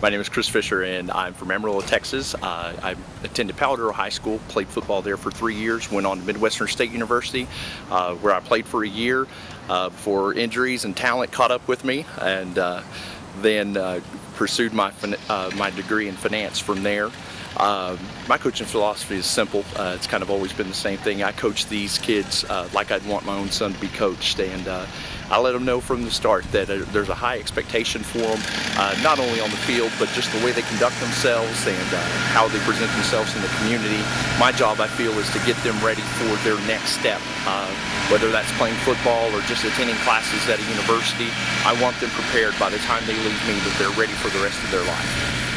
My name is Chris Fisher and I'm from Amarillo, Texas. Uh, I attended Palo High School, played football there for three years, went on to Midwestern State University uh, where I played for a year uh, before injuries and talent caught up with me and uh, then uh, pursued my, uh, my degree in finance from there. Uh, my coaching philosophy is simple. Uh, it's kind of always been the same thing. I coach these kids uh, like I'd want my own son to be coached, and uh, I let them know from the start that uh, there's a high expectation for them, uh, not only on the field, but just the way they conduct themselves and how they present themselves in the community. My job, I feel, is to get them ready for their next step, whether that's playing football or just attending classes at a university. I want them prepared by the time they leave me that they're ready for the rest of their life.